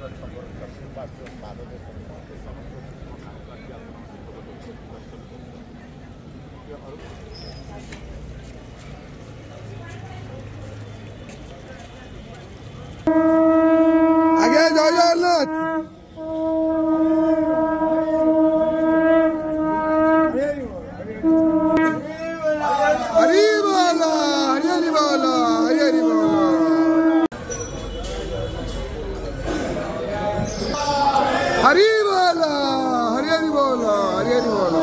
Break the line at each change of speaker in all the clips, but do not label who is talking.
Again, I got nuts. போகலாம் ஹரிஹரி போகலாம்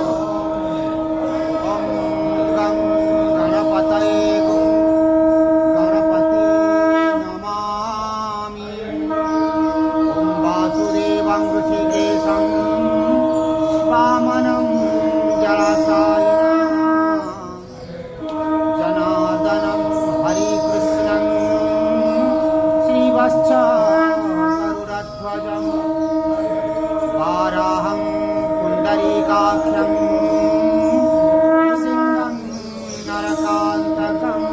न्तमं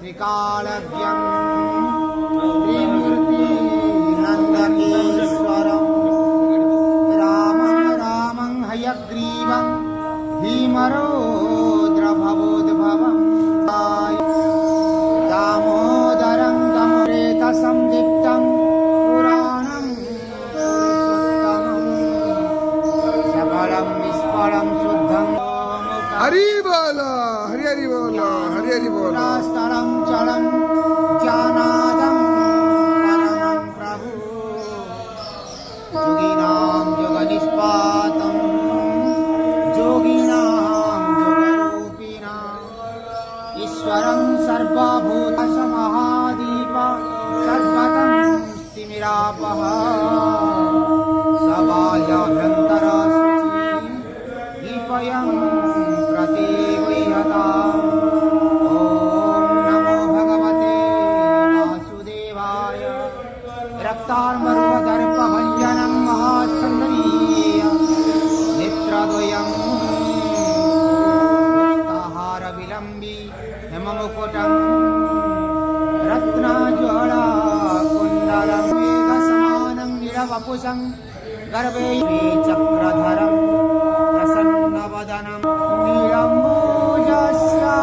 त्रिकालव्यम् श्रीमूर्तिनन्दनेश्वरम् राम रामं हयग्रीवम्। भीमरोद्रभवोद्भव
बोला हरी हरी बोला हरी हरि बोला
स्थलं चलं ज्ञानादं परमं प्रभु योगिनां योगनिष्पातं योगिनां योगरूपिणाम् ईश्वरं सर्वभूतसमहादीप सर्वतं स्तिमिरापः सबाह्याभ्यन्तरशुचि दीपयं नमोपुटं रत्नाज्वाला कुण्डलं मेघसमानं निरवपुषं गर्भे चक्रधरं प्रसन्नवदनं निरम्बोजस्या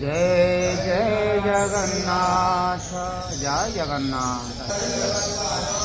जय जगन्नाथ जय जगन्नाथ।